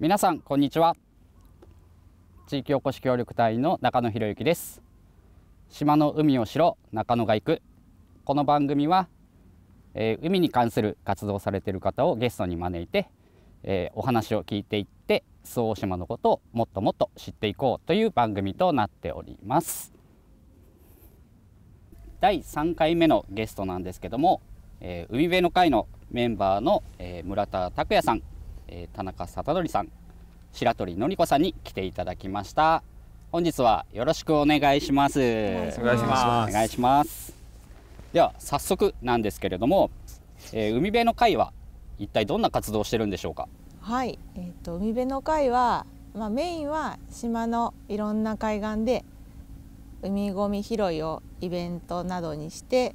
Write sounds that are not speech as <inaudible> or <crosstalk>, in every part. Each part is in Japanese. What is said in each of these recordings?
皆さんこんにちは。地域おこし協力隊の中野博之です。島の海を知ろ中野が行く。この番組は、えー、海に関する活動されている方をゲストに招いて、えー、お話を聞いていって周防大島のことをもっともっと知っていこうという番組となっております。第3回目のゲストなんですけども、えー、海辺の会のメンバーの、えー、村田拓也さん。えー、田中貞則さん白鳥のり子さんに来ていただきました。本日はよろしくお願いします。お願いします。お願いします。では早速なんですけれども、えー、海辺の会は一体どんな活動をしてるんでしょうか？はい、えーと、海辺の会は、まあ、メインは島のいろんな海岸で海ごみ拾いをイベントなどにして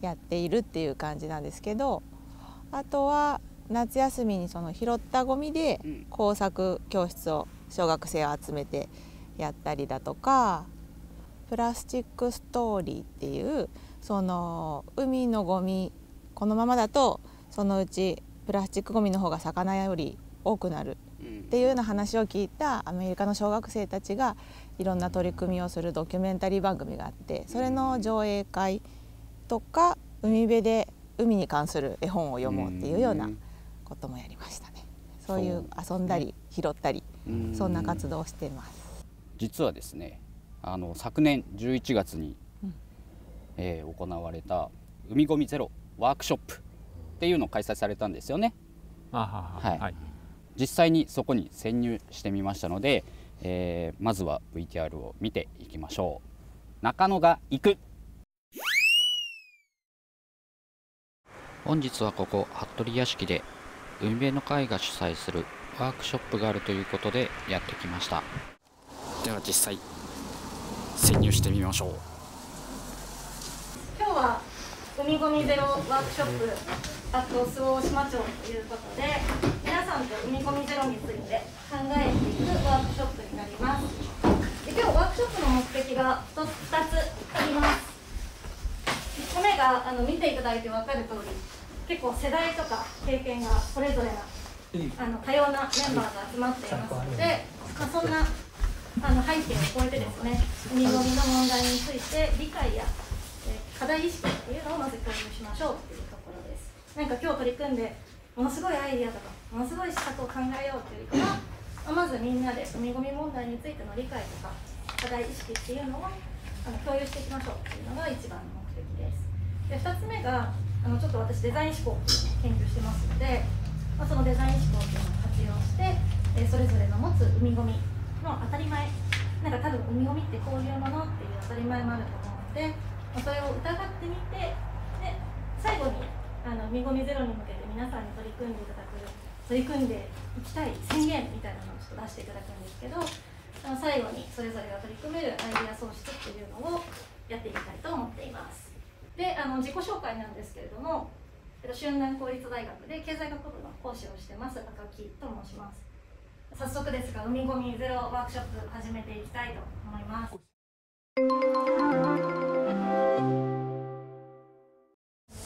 やっているっていう感じなんですけどあとは夏休みにその拾ったゴミで工作教室を小学生を集めてやったりだとかプラスチックストーリーっていうその海のゴミこのままだとそのうちプラスチックゴミの方が魚より多くなるっていうような話を聞いたアメリカの小学生たちがいろんな取り組みをするドキュメンタリー番組があってそれの上映会とか海辺で海に関する絵本を読もうっていうようなこともやりましたね。そういう遊んだり拾ったりそんな活動をしています。実はですねあの昨年11月に、うん、えー、行われた海ごみゼロワークショップっていうのを開催されたんですよね。はい、はい、実際にそこに潜入してみましたので、えー、まずは VTR を見ていきましょう。中野が行く。本日はここ服部屋敷で海辺の会が主催するワークショップがあるということでやってきました。では実際潜入してみましょう。今日は海ごみゼロワークショップあと周防大島町ということで皆さんと海ごみゼロについて考えていくワークショップになります。で今日ワークショップの目的が 2, 2つあります。1個目があの見ていただいて分かる通り結構世代とか経験がそれぞれなあの多様なメンバーが集まっていますので、まあ、そんなあの背景を超えてですね海ごみの問題について理解や、え課題意識っていうのをまず共有しましょうというところです。何か今日取り組んでものすごいアイディアとかものすごい施策を考えようというよりかは、まあ、まずみんなで海ごみ問題についての理解とか課題意識っていうのをあの共有していきましょうっていうのが一番の目的です。で2つ目があのちょっと私デザイン思考研究してますので、まあ、そのデザイン思考っていうのを活用して、えー、それぞれの持つ海ごみの当たり前なんか多分海ごみってこういうものっていう当たり前もあると思うので、まあ、それを疑ってみてで最後にあの海ごみゼロに向けて皆さんに取り組んでいただく取り組んでいきたい宣言みたいなのをちょっと出していただくんですけど最後にそれぞれが取り組めるアイデア創出っていうのをやっていきたいと思っています。であの自己紹介なんですけれども春南公立大学で経済学部の講師をしてます赤木と申します。早速ですが海ごみゼロワークショップ始めていきたいと思います。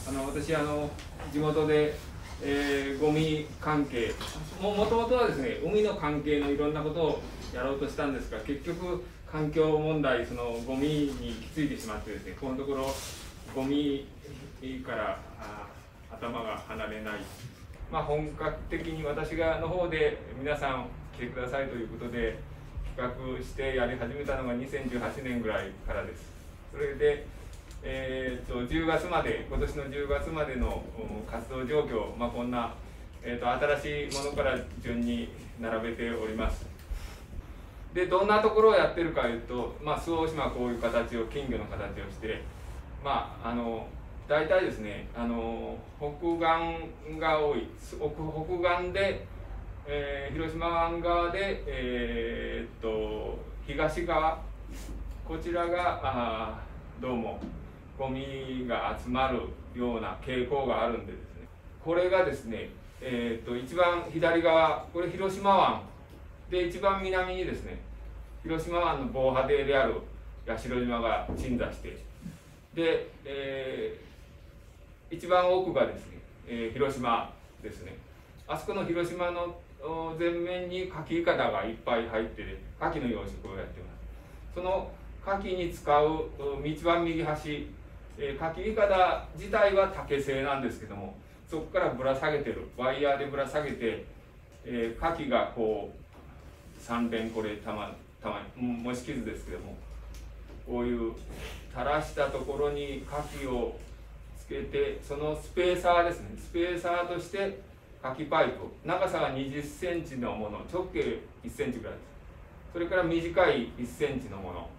あの私あの地元で、えー、ゴミ関係ももともとはですね海の関係のいろんなことをやろうとしたんですが結局環境問題そのゴミに行き着いてしまってですねこのところゴミから頭が離れない、まあ、本格的に私がの方で皆さん来てくださいということで企画してやり始めたのが2018年ぐらいからです。それでえーと、10月まで今年の10月までの活動状況、まあ、こんな、えーと、と新しいものから順に並べておりますでどんなところをやってるかいうと、まあ、周防大島はこういう形を金魚の形をしてまああの大体ですねあの北岸が多い。北岸で、えー、広島湾側で、えー、っと東側。こちらがあどうもゴミが集まるような傾向があるんでですね。これがですね、えー、っと一番左側。これ広島湾で一番南にですね広島湾の防波堤である八代島が鎮座してで、えー、一番奥がですね、えー、広島ですね。あそこの広島の全面にカキいかだがいっぱい入ってカキの養殖をやってます。そのカキに使う一番右端えー、かきいかだ自体は竹製なんですけどもそこからぶら下げてるワイヤーでぶら下げて、えー、がこう三連これたまたまもし傷ですけどもこういう垂らしたところにカキをつけてそのスペーサーですね。スペーサーとしてカキパイプ。長さが2 0センチのもの。直径1センチぐらいです。それから短い1センチのもの。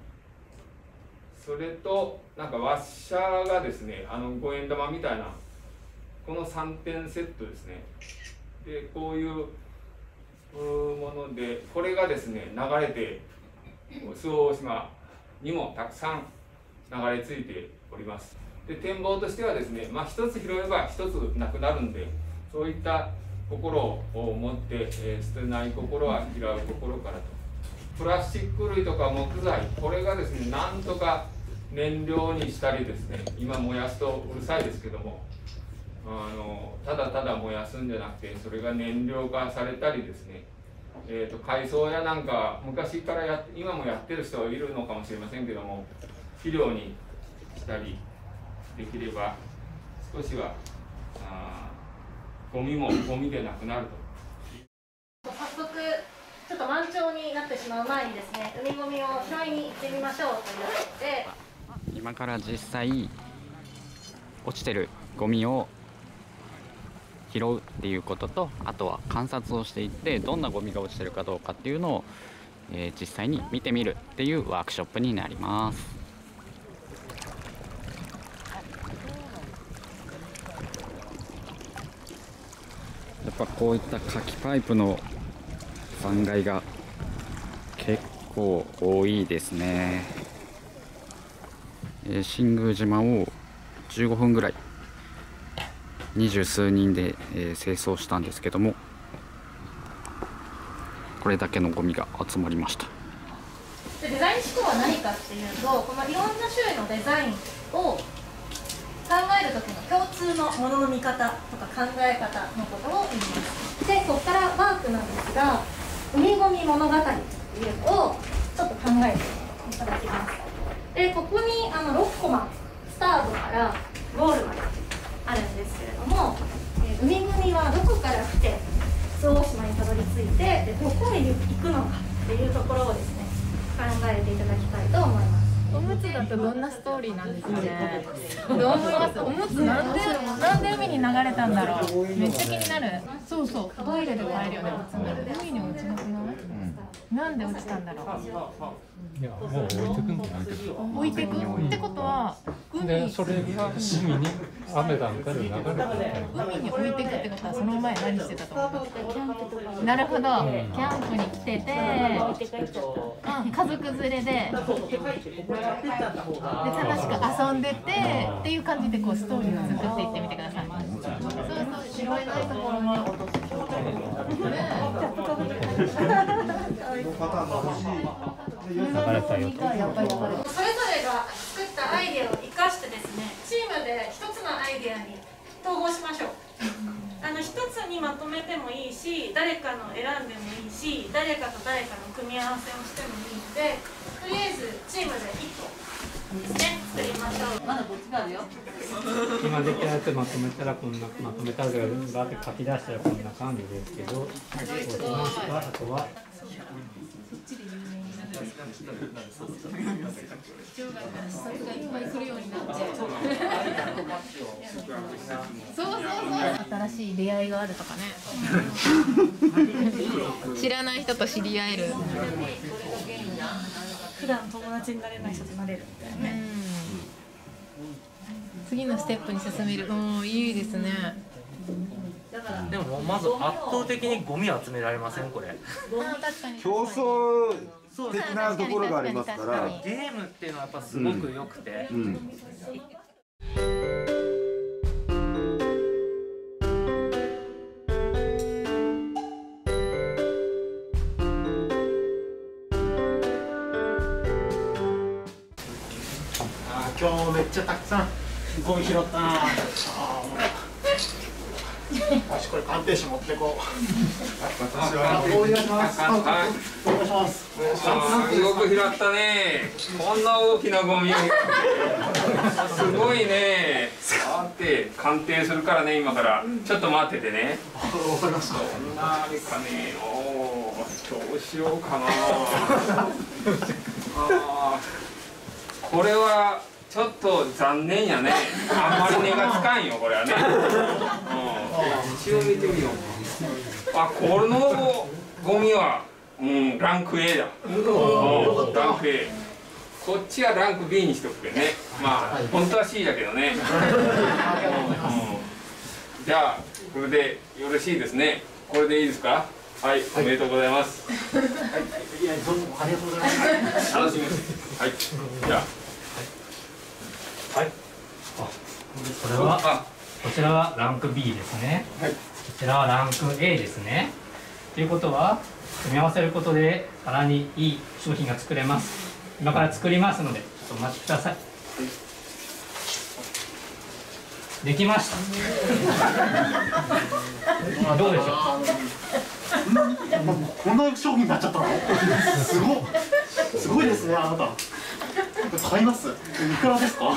それとなんかワッシャーがですねあの五円玉みたいなこの3点セットですね。でこういうものでこれがですね流れて周防大島にもたくさん流れ着いております。で展望としてはですねまあ一つ拾えば一つなくなるんでそういった心を持って、えー、捨てない心は拾う心からと。プラスチック類とか木材これがですねなんとか燃料にしたりですね今燃やすとうるさいですけどもあのただただ燃やすんじゃなくてそれが燃料化されたりですね、えーと、海藻やなんか昔からや今もやってる人はいるのかもしれませんけども肥料にしたりできれば少しはあゴミもゴミでなくなると早速ちょっと満潮になってしまう前にですね海ゴミを拾いに行ってみましょうということで今から実際落ちてるゴミを拾うっていうこととあとは観察をしていってどんなゴミが落ちてるかどうかっていうのを、えー、実際に見てみるっていうワークショップになります。やっぱこういったカキパイプの残骸が結構多いですね。えー、新宮島を15分ぐらい二十数人で、えー、清掃したんですけどもこれだけのゴミが集まりましたデザイン思考は何かっていうとこのいろんな種類のデザインを考える時の共通のものの見方とか考え方のことを言いますでここからワークなんですが海ゴミ物語っていうのをちょっと考えていただきますでここにあの6コマスタートからゴールまであるんですけれども、えー、海組はどこから来て周防大島にたどり着いてでどこへ行くのかっていうところをですね考えていただきたいと思います。おむつだとどんなストーリーなんですか？ね。どう思います。おむつなんでなんで海に流れたんだろう？めっちゃ気になる。そうそう。トイレで買えるよね。海に落ちなくない？なんで落ちたんだろう？いやもう置いてくんじゃないですか。置いてくってことは海でそれが海に雨なんかで流れて海に置いてくってことはその前何してたと思う。なるほど。キャンプに来てて、うん、家族連れでで楽しく遊んでてっていう感じでこうストーリーを作っていってみてください。そうそう拾えないところに落とす。パターンが欲しい流れたよそれぞれが作ったアイデアをしてですねチームで一つのアイデアに統合しましょう。あの一つにまとめてもいいし誰かの選んでもいいし誰かと誰かの組み合わせをしてもいいのでとりあえずチームで1個ですね作りましょう。まだこっちがあるよ。今できたやつまとめたらこんなまとめたらバーって書き出したらこんな感じですけど、あとは新しい出会いがあるとかね。<laughs> 知らない人と知り合える。普段友達になれない人となれるみたいなね、次のステップに進める。うんいいですね。でもまず圧倒的にゴミ集められません？これ。競争的なところがありますから。ゲームっていうのはやっぱすごく良くて、うん。うん。今日めっちゃたくさんゴミ拾ったな私これ鑑定士持ってこう。私はお願いします。はいお願いします。あーよく拾ったねこんな大きなゴミをすごいねさて鑑定するからね今からちょっと待っててねわかりました。どんなあれかねおーどうしようかなあーこれはちょっと残念やねあんまり値がつかんよこれはね、一応見てみようあこのゴミはうんランク A だ。うん。ランク A こっちはランク B にしとくけどね。まあ本当は C だけどね、じゃあこれでよろしいですね。これでいいですか？はい、おめでとうございます。い。や、どうもありがとうございます。楽しみですはい。じゃあはいこれは？あこちらはランク B ですね、こちらはランク A ですねということは組み合わせることでさらにいい商品が作れます今から作りますのでちょっとお待ちくださいできましたどうでしょう？こんな商品になっちゃったの？すごい。すごいですね、あなた。買います？いくらですか？こ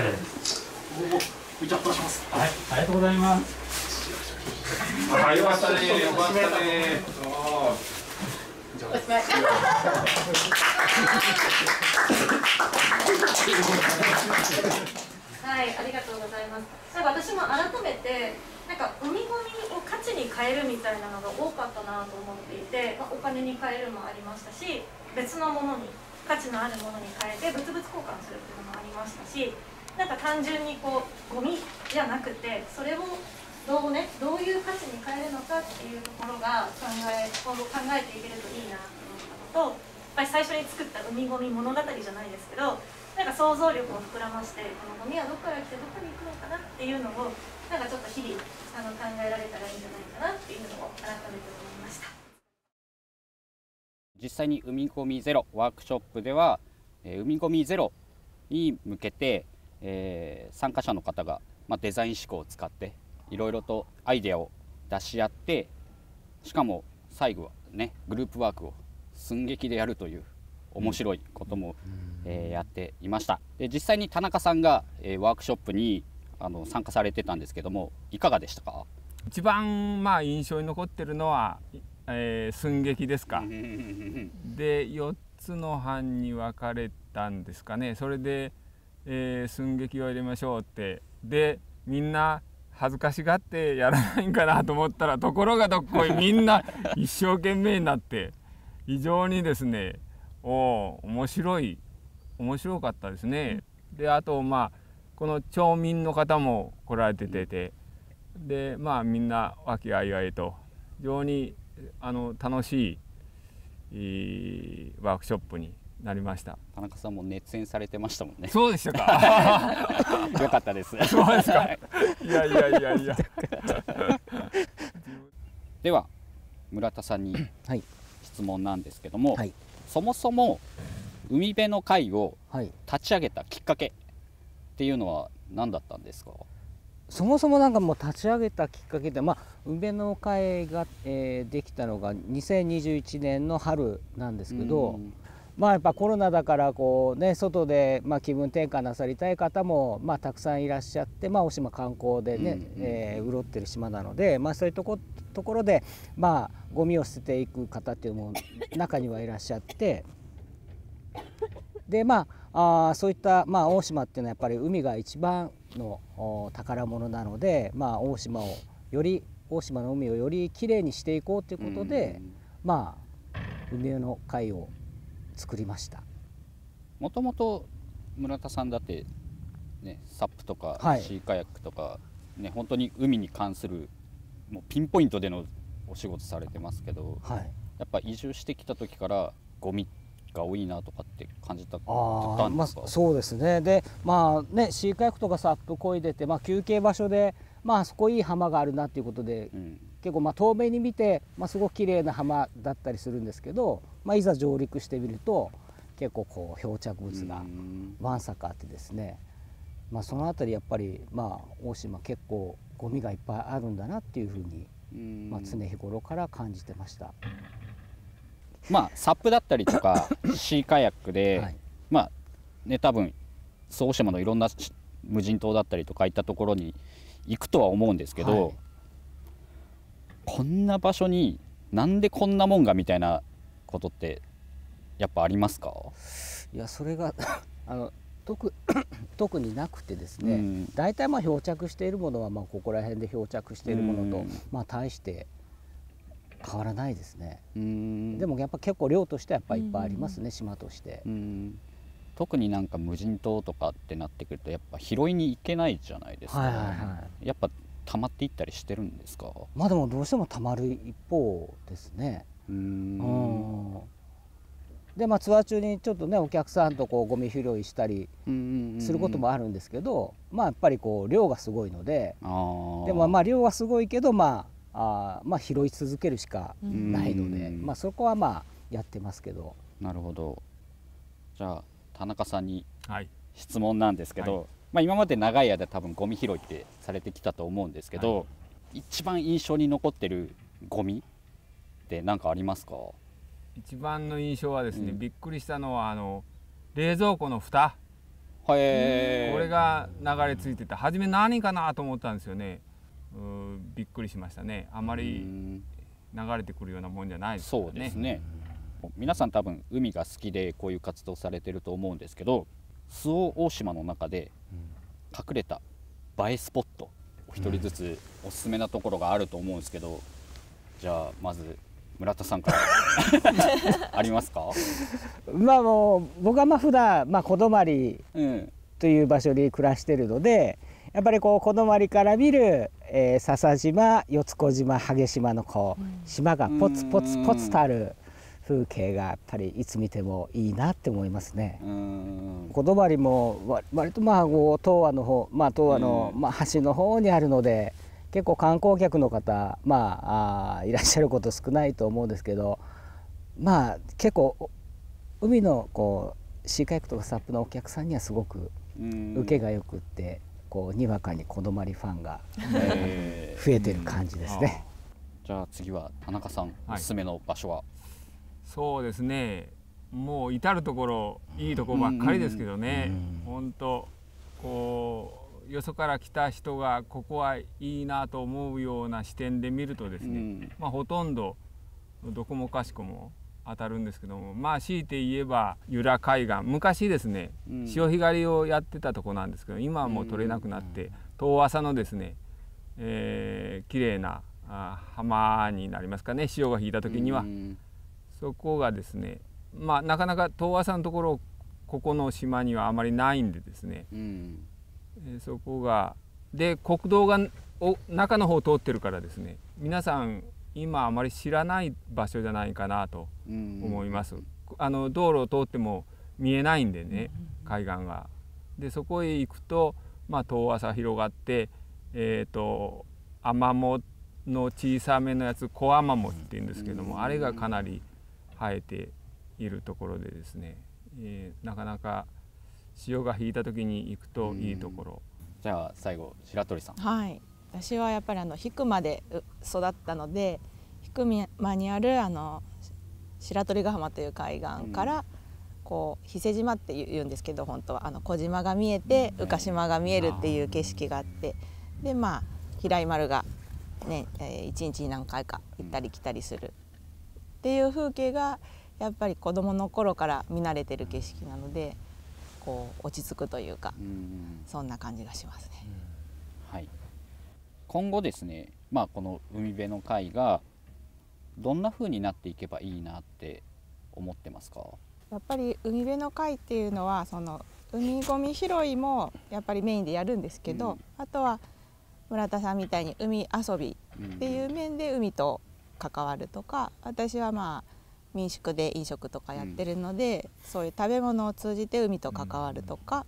れです？おじゃあ、出します。はいありがとうございますあよかったねよかったねあはい、ありがとうございます。なんか私も改めて、なんか海ゴミを価値に変えるみたいなのが多かったなと思っていて、まあ、お金に変えるもありましたし、別のものに価値のあるものに変えて物々交換するっていうのもありましたし、なんか単純にこうゴミじゃなくて、それをどうね、どういう価値に変えるのかっていうところが考え今後考えていけるといいなと思ったのと、やっぱり最初に作った海ゴミ物語じゃないですけど。なんか想像力を膨らましてこのゴミはどこから来てどこに行くのかなっていうのをなんかちょっと日々あの考えられたらいいんじゃないかなっていうのを改めて思いました。実際に海ゴミゼロワークショップでは、えー海ゴミゼロに向けて、えー参加者の方が、まあ、デザイン思考を使っていろいろとアイデアを出し合ってしかも最後はねグループワークを寸劇でやるという面白いことも、えーやっていました。で実際に田中さんが、えーワークショップにあの参加されてたんですけどもいかがでしたか？一番まあ印象に残ってるのは、えー寸劇ですか。で4つの班に分かれたんですかね。それで、えー寸劇を入れましょうって。でみんな恥ずかしがってやらないんかなと思ったらところがどっこい。<laughs> みんな一生懸命になって。非常にですねおお面白い。面白かったですね。であとまあこの町民の方も来られてて。てでまあみんな和気あいあいと。非常にあの楽しいワークショップになりました。田中さんも熱演されてましたもんねそうでしたか。<laughs> よかったですそうですか。いやいやいやいや。<laughs> では村田さんにはい質問なんですけども、はいそもそも海辺の会をはい立ち上げたきっかけっていうのは何だったんですか？そもそもなんかもう立ち上げたきっかけで、まあ、海辺の会が、えーできたのが2021年の春なんですけど、うんまあやっぱコロナだからこうね外でまあ気分転換なさりたい方もまあたくさんいらっしゃってまあ大島観光でね、うんうんえー潤ってる島なのでまあそういうとこところでまあゴミを捨てていく方っていうのも中にはいらっしゃってでまああーそういったまあ大島っていうのはやっぱり海が一番のお宝物なのでまあ大島をより大島の海をよりきれいにしていこうということで、まあ海辺の会を作りました。もともと村田さんだってねサップとかはい。シーカヤックとか、ね本当に海に関するもうピンポイントでのお仕事されてますけど、はい。やっぱ移住してきた時からゴミが多いなとかって感じたあまあそうですね。でまあねシーカヤックとかサップこいでて、まあ、休憩場所でまあそこいい浜があるなっていうことで、うん結構まあ遠目に見て、まあ、すごく綺麗な浜だったりするんですけど、まあ、いざ上陸してみると結構こう漂着物がうん。わんさかあってですね、まあ、その辺りやっぱりまあ大島結構ゴミがいっぱいあるんだなっていうふうに、まあ、常日頃から感じてました。まあサップだったりとか <coughs> シーカヤックで、はい、まあね多分周防島のいろんな無人島だったりとかいったところに行くとは思うんですけど、はい、こんな場所になんでこんなもんがみたいなことってやっぱありますか？いやそれが <laughs> あの特 <coughs> 特になくてですね、うん、大体まあ漂着しているものはまあここら辺で漂着しているものと、まあ大して変わらないですね。でもやっぱ結構量としてはやっぱいっぱいありますね、島として。特になんか無人島とかってなってくるとやっぱ拾いに行けないじゃないですか、はいはいはい、やっぱ溜まっていったりしてるんですか？まあでもどうしても溜まる一方ですね。うん。でまあツアー中にちょっとねお客さんとこうゴミ拾いしたりすることもあるんですけど、まあやっぱりこう量がすごいのででもまあ量はすごいけどまああまあ拾い続けるしかないので、まあそこはまあやってますけど。なるほど。じゃあ田中さんに質問なんですけど、はい、まあ、今まで長い間多分ゴミ拾いってされてきたと思うんですけど、はい、一番印象に残ってるゴミって何かありますか？一番の印象はですね、うん、びっくりしたのはあの冷蔵庫の蓋。これが流れ着いてた初め何かなと思ったんですよね。びっくりしましたね。あまり流れてくるようなもんじゃないですね。そうですね。皆さん多分海が好きでこういう活動されてると思うんですけど周防大島の中で隠れた映えスポットお一人ずつおすすめなところがあると思うんですけどじゃあまず村田さんから。<laughs> ありますか？まあもう僕はまあ普段まあ小泊という場所に暮らしてるので、やっぱりこう小泊から見る、えー、笹島四子島萩島のこう島がポツポツポツとある風景がやっぱりいつ見てもいいなって思いますね。小泊も割とまあこう東亜の方まあ東亜のまあ橋の方にあるので。結構観光客の方まああいらっしゃること少ないと思うんですけどまあ結構海のこうシーカヤックとかサップのお客さんにはすごく受けがよくってこうにわかにこどまりファンが増えてる感じですね。じゃあ次は田中さん、おすすめの場所は？そうですね。もう至る所いいとこばっかりですけどね、本当こうよそから来た人がここはいいなと思うような視点で見るとですね、うん、まあ、ほとんどどこもかしこも当たるんですけどもまあ強いて言えば由良海岸。昔ですね、うん、潮干狩りをやってたとこなんですけど今はもう取れなくなって、遠浅のですね、えー、綺麗なあ浜になりますかね。潮が引いた時には、うん、そこがですねまあなかなか遠浅のところここの島にはあまりないんでですね、うん。えそこがで国道がお中の方通ってるからですね。皆さん今あまり知らない場所じゃないかなと思います。あの道路を通っても見えないんでね海岸が。でそこへ行くと、まあ、遠浅広がって、えーと、アマモの小さめのやつコアマモっていうんですけども、あれがかなり生えているところでですね、えー、なかなか潮が引いた時に行くといいところ。じゃあ最後白鳥さん。はい。私はやっぱりあの引くまで育ったので引く間にあるあの白鳥ヶ浜という海岸から、こう伊勢島って言うんですけど本当は。あの小島が見えて宇鹿島が見えるっていう景色があって。でまあ平井丸がね、えー、一日に何回か行ったり来たりするっていう風景がやっぱり子どもの頃から見慣れてる景色なのでこう落ち着くというか、うん、そんな感じがしますね。はい、今後ですね、まあ、この海辺の会がどんな風になっていけばいいなって思ってますか？やっぱり海辺の会っていうのはその海ごみ拾いもやっぱりメインでやるんですけど、うん、あとは村田さんみたいに海遊びっていう面で海と関わるとか、私はまあ民宿で飲食とかやってるので、うん、そういう食べ物を通じて海と関わるとか、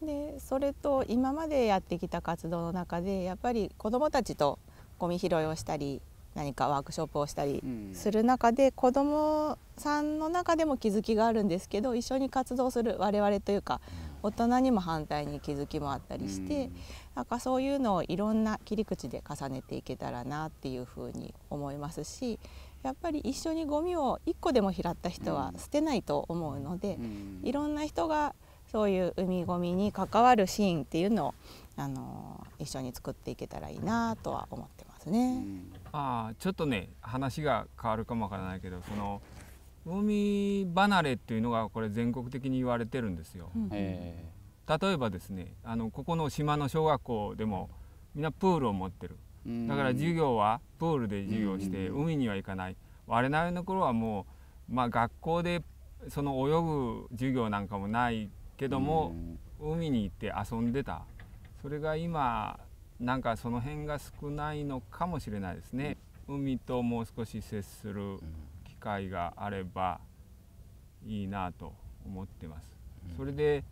うん、でそれと今までやってきた活動の中でやっぱり子どもたちとゴミ拾いをしたり何かワークショップをしたりする中で、うん、子どもさんの中でも気づきがあるんですけど一緒に活動する我々というか大人にも反対に気づきもあったりして、なんかそういうのをいろんな切り口で重ねていけたらなっていうふうに思いますしやっぱり一緒にゴミを1個でも拾った人は捨てないと思うので、いろんな人がそういう海ゴミに関わるシーンっていうのをあの一緒に作っていけたらいいなとは思ってますね。あちょっとね話が変わるかもわからないけどその海離れっていうのがこれ全国的に言われてるんですよ。うん。えー、例えばですねあのここの島の小学校でもみんなプールを持ってる。だから授業はプールで授業して海には行かない。我々の頃はもう、まあ、学校でその泳ぐ授業なんかもないけども海に行って遊んでた。それが今なんかその辺が少ないのかもしれないですね。海ともう少し接する機会があればいいなと思ってます。それで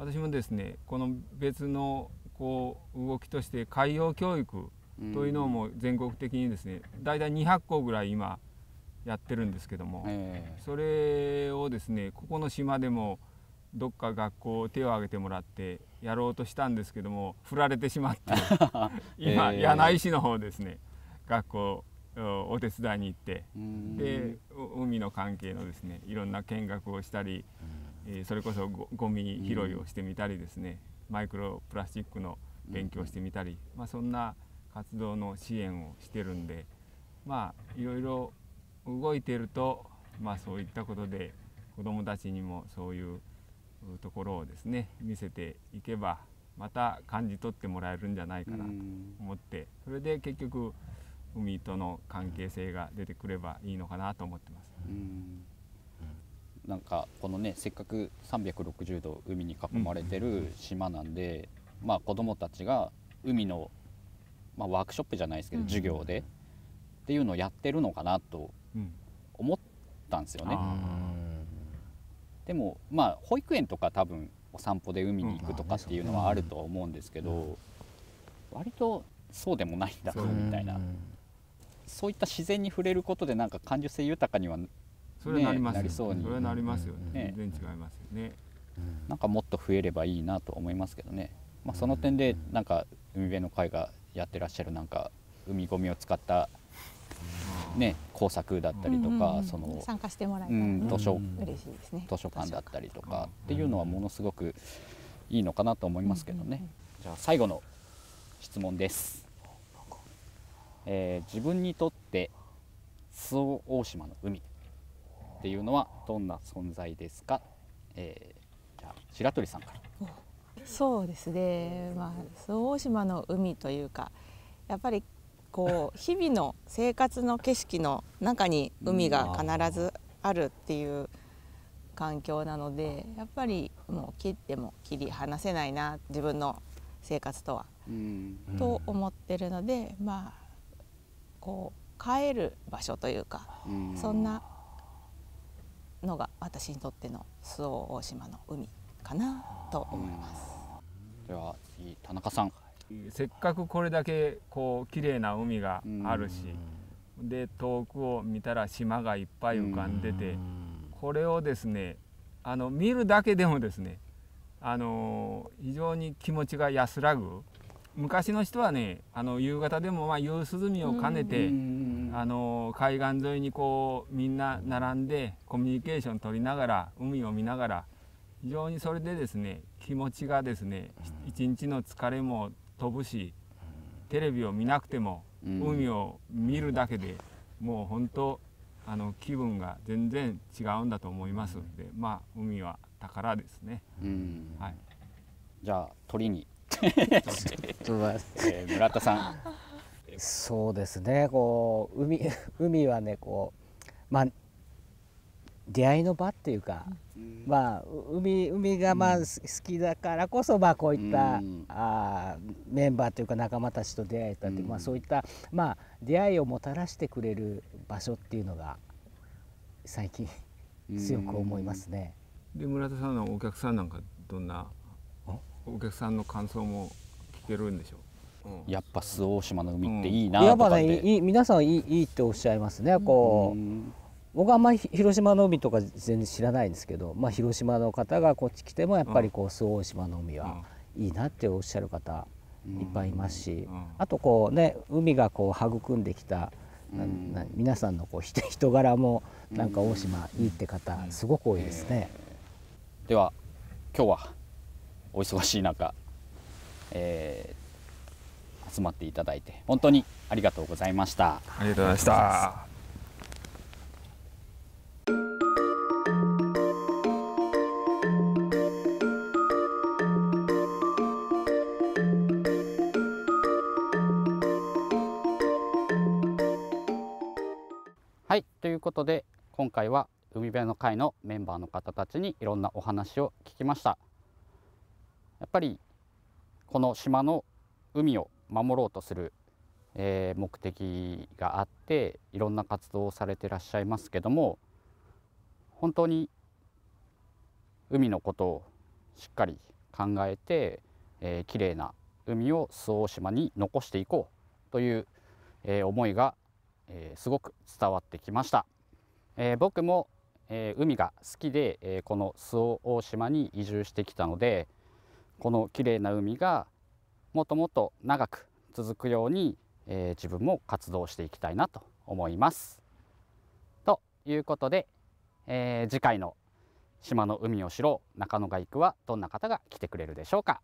私もですねこの別のこう動きとして海洋教育というのも全国的にですね大体200校ぐらい今やってるんですけども、それをですねここの島でもどっか学校手を挙げてもらってやろうとしたんですけども振られてしまって <laughs> 今、柳井市の方ですね学校お手伝いに行ってで海の関係のですねいろんな見学をしたり、えそれこそゴミ拾いをしてみたりですね。マイクロプラスチックの勉強してみたり、まあ、そんな活動の支援をしてるんで。まあいろいろ動いてると、まあ、そういったことで子どもたちにもそういうところをですね見せていけばまた感じ取ってもらえるんじゃないかなと思って。それで結局海との関係性が出てくればいいのかなと思ってます。なんかこのねせっかく360度海に囲まれてる島なんで、まあ子どもたちが海の、まあ、ワークショップじゃないですけど、授業でっていうのをやってるのかなと思ったんですよね。でもまあ保育園とか多分お散歩で海に行くとかっていうのはあるとは思うんですけど、割とそうでもないんだぞみたいな、そういった自然に触れることでなんか感受性豊かには、ね、それなりますなりそうに。それなりますよね、全然違いますよね、なんかもっと増えればいいなと思いますけどね、まあ、その点でなんか海辺の会がやってらっしゃるなんか海ごみを使ったね、工作だったりとか、うんうん、その参加してもらえたら、ね、図書、嬉しいですね。図書館だったりとかっていうのはものすごくいいのかなと思いますけどね、じゃあ最後の質問です、えー、自分にとって周防大島の海っていうのはどんな存在ですか、えー、じゃあ白鳥さんから。そうですね、まあ、周防大島の海というかやっぱりこう <laughs> 日々の生活の景色の中に海が必ずあるっていう環境なのでやっぱりもう切っても切り離せないな自分の生活とは、と思ってるのでまあこう帰る場所というか、そんなのが私にとっての周防大島の海かなと思います。では田中さん。せっかくこれだけこう綺麗な海があるし、で遠くを見たら島がいっぱい浮かんでて、これをですねあの見るだけでもですねあの非常に気持ちが安らぐ。昔の人はねあの夕方でもまあ夕涼みを兼ねて、あの海岸沿いにこうみんな並んでコミュニケーション取りながら海を見ながら非常にそれでですね気持ちがですね一日の疲れも飛ぶしテレビを見なくても海を見るだけでもう本当あの気分が全然違うんだと思いますので、まあ海は宝ですね。はい。じゃあ <laughs> 鳥に。えー、村田さん。そうですね。こう海 <laughs> 海はねこうまあ出会いの場っていうか、うん、まあ海海がまあ好きだからこそまあこういった、うん、あメンバーというか仲間たちと出会えたっていう、うん、まあそういったまあ出会いをもたらしてくれる場所っていうのが最近強く思いますね。で村田さんのお客さんなんかどんなお客さんの感想も聞けるんでしょう？やっぱ周防大島の海っていいなとか、ね、いい皆さんいいいいっておっしゃいますね。こう。僕はあんまり広島の海とか全然知らないんですけど、まあ、広島の方がこっち来てもやっぱりこう周防大島の海はいいなっておっしゃる方いっぱいいますし、あとこうね海がこう育んできた、なな皆さんのこう人 <laughs> 人柄もなんか大島いいって方、すごく多いですね。では今日はお忙しい中、えー集まっていただいて本当にありがとうございました。ありがとうございました。はいということで今回は海辺の会のメンバーの方たちにいろんなお話を聞きましたやっぱりこの島の海を守ろうとする、えー目的があっていろんな活動をされてらっしゃいますけども本当に海のことをしっかり考えて、えー、きれいな海を周防大島に残していこうという、えー思いが、えーすごく伝わってきました、えー僕も、えー海が好きで、えーこの周防大島に移住してきたのでこのきれいな海がもっともっと長く続くように、えー自分も活動していきたいなと思います。ということで、えー次回の島の海を知ろう中野が行くはどんな方が来てくれるでしょうか。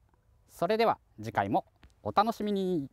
それでは次回もお楽しみに。